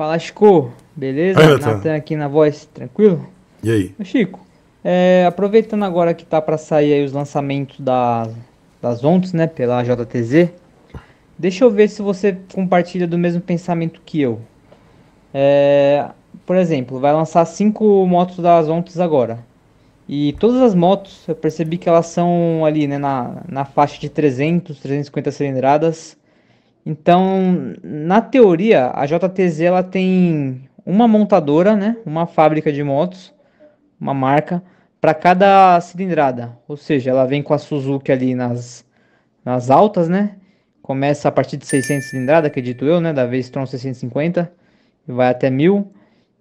Fala, Chico. Beleza? Oi, Natan. Aqui na voz, tranquilo? E aí? Ô, Chico, é, aproveitando agora que tá para sair aí os lançamentos da, das ONTs, né, pela JTZ, deixa eu ver se você compartilha do mesmo pensamento que eu. É, por exemplo, vai lançar cinco motos das ONTs agora. E todas as motos, eu percebi que elas são ali, né, na, na faixa de 300, 350 cilindradas. Então, na teoria, a JTZ ela tem uma montadora, né, uma fábrica de motos, uma marca, para cada cilindrada. Ou seja, ela vem com a Suzuki ali nas, nas altas, né? Começa a partir de 600 cilindrada, acredito eu, né, da V-Strom 650, e vai até 1000.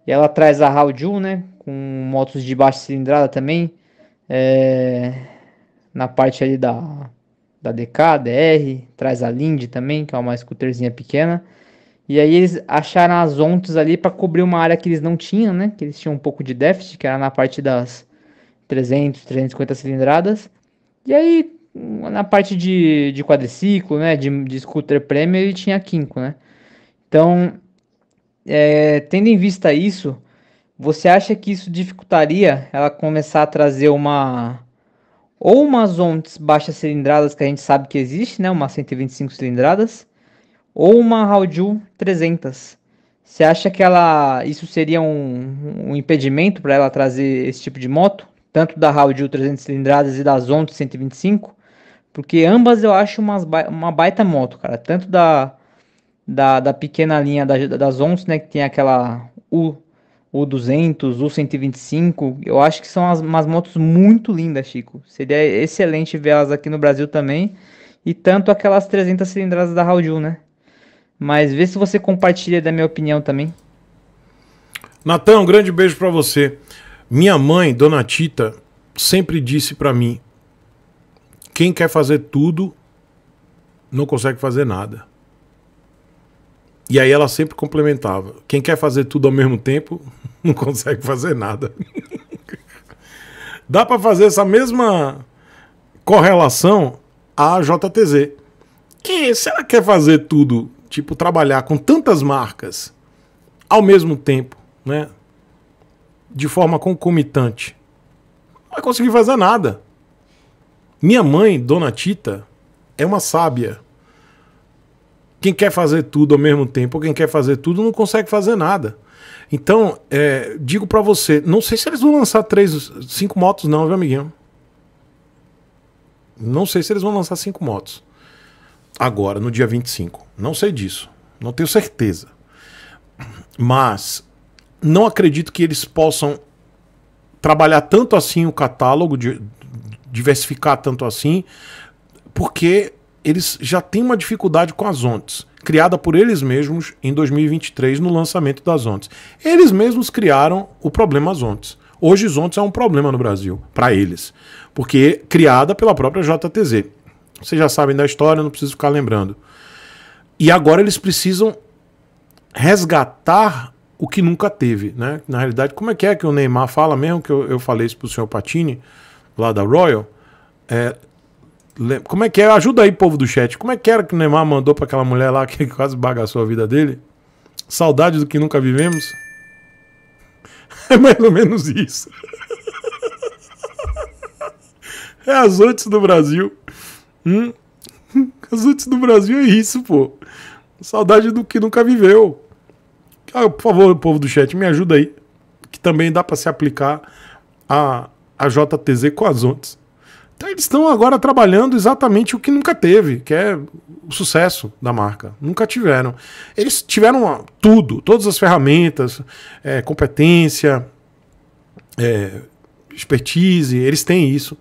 E ela traz a Hauju, né, com motos de baixa cilindrada também, é, na parte ali da da DK, DR, traz a Lindy também, que é uma scooterzinha pequena. E aí eles acharam as ontes ali para cobrir uma área que eles não tinham, né? Que eles tinham um pouco de déficit, que era na parte das 300, 350 cilindradas. E aí na parte de, de quadriciclo, né? De, de scooter premium ele tinha quinco, né? Então, é, tendo em vista isso, você acha que isso dificultaria ela começar a trazer uma ou umas ontes baixas cilindradas que a gente sabe que existe, né, uma 125 cilindradas, ou uma Hauju 300. Você acha que ela isso seria um, um impedimento para ela trazer esse tipo de moto, tanto da Hauju 300 cilindradas e das ontes 125? Porque ambas eu acho umas, uma baita moto, cara, tanto da da, da pequena linha da, das ontes, né, que tem aquela U o 200, o 125, eu acho que são as, umas motos muito lindas, Chico. Seria excelente vê-las aqui no Brasil também. E tanto aquelas 300 cilindradas da Hauju, né? Mas vê se você compartilha da minha opinião também. Natan, um grande beijo para você. Minha mãe, Dona Tita, sempre disse para mim: quem quer fazer tudo não consegue fazer nada. E aí ela sempre complementava: quem quer fazer tudo ao mesmo tempo não consegue fazer nada. Dá para fazer essa mesma correlação à JTZ. Que se ela quer fazer tudo, tipo trabalhar com tantas marcas ao mesmo tempo, né? De forma concomitante, não vai conseguir fazer nada. Minha mãe, Dona Tita, é uma sábia quem quer fazer tudo ao mesmo tempo, quem quer fazer tudo, não consegue fazer nada. Então, é, digo para você, não sei se eles vão lançar três, cinco motos, não, viu, amiguinho? Não sei se eles vão lançar cinco motos. Agora, no dia 25. Não sei disso. Não tenho certeza. Mas não acredito que eles possam trabalhar tanto assim o catálogo, diversificar tanto assim, porque eles já têm uma dificuldade com as ontes, criada por eles mesmos em 2023 no lançamento das ontes. Eles mesmos criaram o problema as ontes. Hoje as ontes é um problema no Brasil, para eles, porque criada pela própria JTZ. Vocês já sabem da história, não preciso ficar lembrando. E agora eles precisam resgatar o que nunca teve, né? Na realidade, como é que é que o Neymar fala mesmo que eu, eu falei isso pro senhor Patini, lá da Royal? É, como é que é? Ajuda aí, povo do chat. Como é que era que o Neymar mandou para aquela mulher lá que quase bagaçou a vida dele? Saudade do que nunca vivemos? É mais ou menos isso. É as antes do Brasil. Hum? As antes do Brasil é isso, pô. Saudade do que nunca viveu. Ah, por favor, povo do chat, me ajuda aí. Que também dá para se aplicar a, a JTZ com as ontes. Então eles estão agora trabalhando exatamente o que nunca teve, que é o sucesso da marca. Nunca tiveram. Eles tiveram tudo, todas as ferramentas, é, competência, é, expertise, eles têm isso.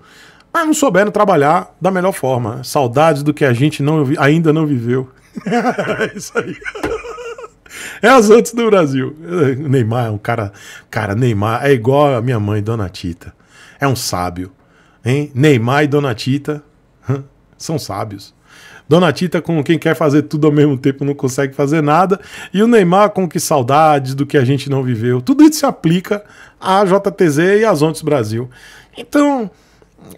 Mas não souberam trabalhar da melhor forma. Saudades do que a gente não, ainda não viveu. é isso aí. É as antes do Brasil. Neymar é um cara. Cara, Neymar é igual a minha mãe, Dona Tita. É um sábio Hein? Neymar e Dona Tita são sábios. Dona Tita, com quem quer fazer tudo ao mesmo tempo, não consegue fazer nada. E o Neymar, com que saudades do que a gente não viveu. Tudo isso se aplica à JTZ e às Ontes Brasil. Então,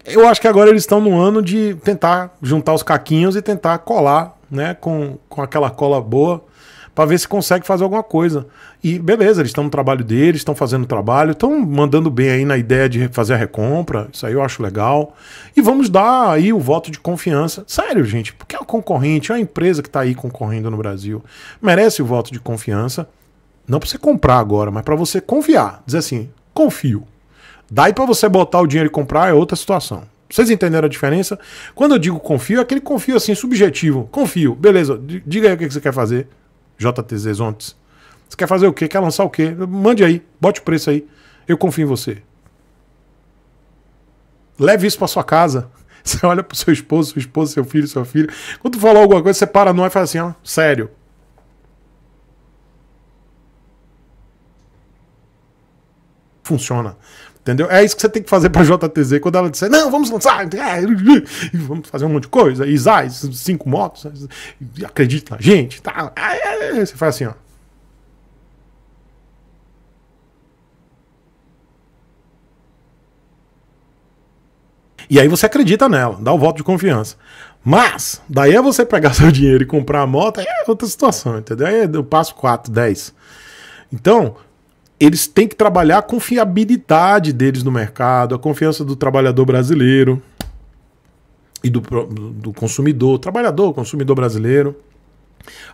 eu acho que agora eles estão no ano de tentar juntar os caquinhos e tentar colar né, com, com aquela cola boa para ver se consegue fazer alguma coisa. E beleza, eles estão no trabalho deles, estão fazendo o trabalho, estão mandando bem aí na ideia de fazer a recompra, isso aí eu acho legal. E vamos dar aí o voto de confiança. Sério, gente, porque é um concorrente, é uma empresa que está aí concorrendo no Brasil, merece o voto de confiança. Não para você comprar agora, mas para você confiar. Dizer assim, confio. Daí para você botar o dinheiro e comprar é outra situação. Vocês entenderam a diferença? Quando eu digo confio, é aquele confio assim, subjetivo. Confio. Beleza, diga aí o que você quer fazer. JTZ Zontes. Você quer fazer o quê? Quer lançar o quê? Mande aí, bote o preço aí. Eu confio em você. Leve isso para sua casa. Você olha pro seu esposo, sua esposa, seu filho, seu filho. Quando tu falar alguma coisa, você para não e faz assim, ó, sério. Funciona. Entendeu? É isso que você tem que fazer pra JTZ quando ela disser, não, vamos lançar, é, vamos fazer um monte de coisa, Isais, cinco motos, acredita na gente, tá? Você faz assim, ó. E aí você acredita nela, dá o voto de confiança. Mas, daí é você pegar seu dinheiro e comprar a moto, é outra situação, entendeu? Aí eu passo 4, 10. Então, eles têm que trabalhar a confiabilidade deles no mercado, a confiança do trabalhador brasileiro e do, do consumidor, trabalhador, consumidor brasileiro,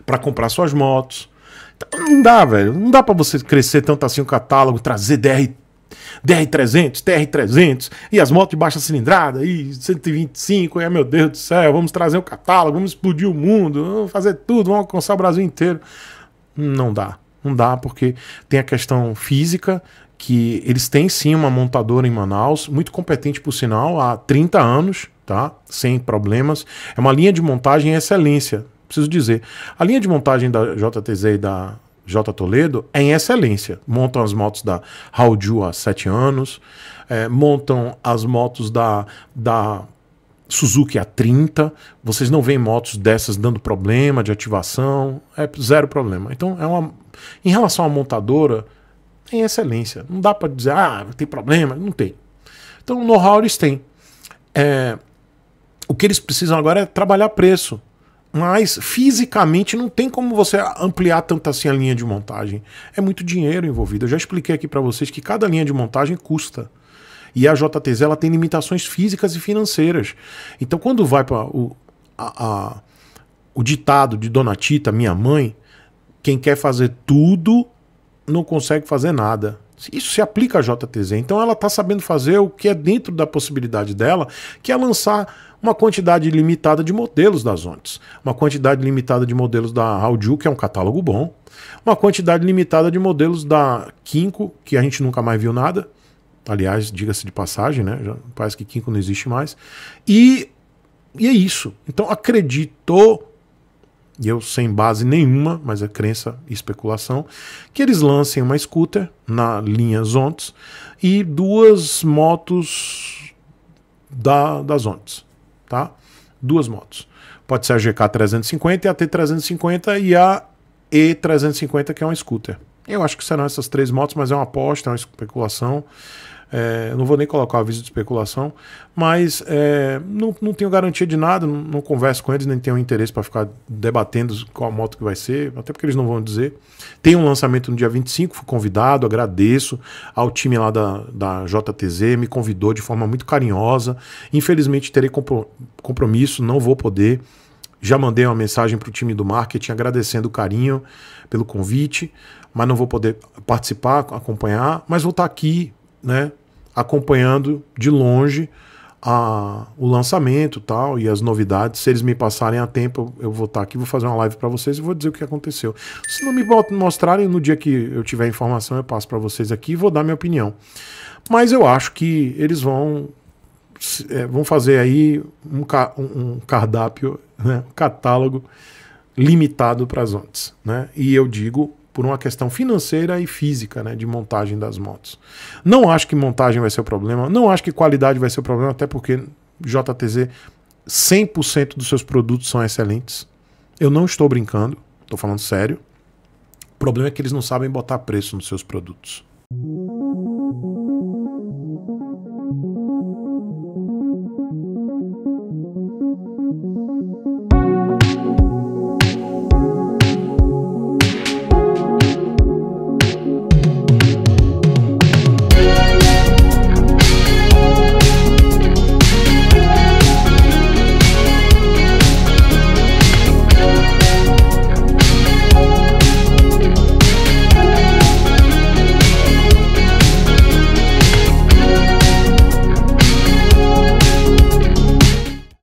para comprar suas motos. Então, não dá, velho. Não dá para você crescer tanto assim o catálogo, trazer DR, DR300, TR300 e as motos de baixa cilindrada e 125. E, meu Deus do céu, vamos trazer o catálogo, vamos explodir o mundo, vamos fazer tudo, vamos alcançar o Brasil inteiro. Não dá. Não dá, porque tem a questão física, que eles têm sim uma montadora em Manaus, muito competente por sinal, há 30 anos, tá? Sem problemas. É uma linha de montagem em excelência, preciso dizer. A linha de montagem da JTZ e da J Toledo é em excelência. Montam as motos da Hauju há 7 anos, é, montam as motos da, da Suzuki A30, vocês não veem motos dessas dando problema de ativação, é zero problema. Então é uma em relação à montadora, tem excelência. Não dá para dizer, ah, tem problema. Não tem. Então, know-how eles têm. É, o que eles precisam agora é trabalhar preço. Mas fisicamente não tem como você ampliar tanto assim a linha de montagem. É muito dinheiro envolvido. Eu já expliquei aqui para vocês que cada linha de montagem custa. E a JTZ ela tem limitações físicas e financeiras. Então, quando vai para o, a, a, o ditado de Dona Tita, minha mãe, quem quer fazer tudo não consegue fazer nada. Isso se aplica à JTZ. Então ela está sabendo fazer o que é dentro da possibilidade dela, que é lançar uma quantidade limitada de modelos das Ontes, uma quantidade limitada de modelos da Audio, que é um catálogo bom, uma quantidade limitada de modelos da Kinko, que a gente nunca mais viu nada. Aliás, diga-se de passagem, né? Já parece que Kinko não existe mais. E, e é isso. Então acreditou e eu sem base nenhuma, mas é crença e especulação, que eles lancem uma scooter na linha Zontes e duas motos da, da Zontes, tá? Duas motos. Pode ser a GK 350 e a T350 e a E350, que é uma scooter. Eu acho que serão essas três motos, mas é uma aposta, é uma especulação. É, não vou nem colocar o aviso de especulação, mas é, não, não tenho garantia de nada, não, não converso com eles, nem tenho interesse para ficar debatendo qual moto que vai ser, até porque eles não vão dizer. Tem um lançamento no dia 25, fui convidado, agradeço ao time lá da, da JTZ, me convidou de forma muito carinhosa. Infelizmente terei compromisso, não vou poder. Já mandei uma mensagem para o time do marketing agradecendo o carinho pelo convite, mas não vou poder participar, acompanhar, mas vou estar aqui né, acompanhando de longe a, o lançamento tal e as novidades. Se eles me passarem a tempo, eu vou estar aqui, vou fazer uma live para vocês e vou dizer o que aconteceu. Se não me mostrarem no dia que eu tiver informação, eu passo para vocês aqui e vou dar minha opinião. Mas eu acho que eles vão é, vão fazer aí um, um cardápio, né, um catálogo limitado para as ondas, né? E eu digo por uma questão financeira e física, né, de montagem das motos. Não acho que montagem vai ser o problema, não acho que qualidade vai ser o problema, até porque JTZ 100% dos seus produtos são excelentes. Eu não estou brincando, estou falando sério. O problema é que eles não sabem botar preço nos seus produtos.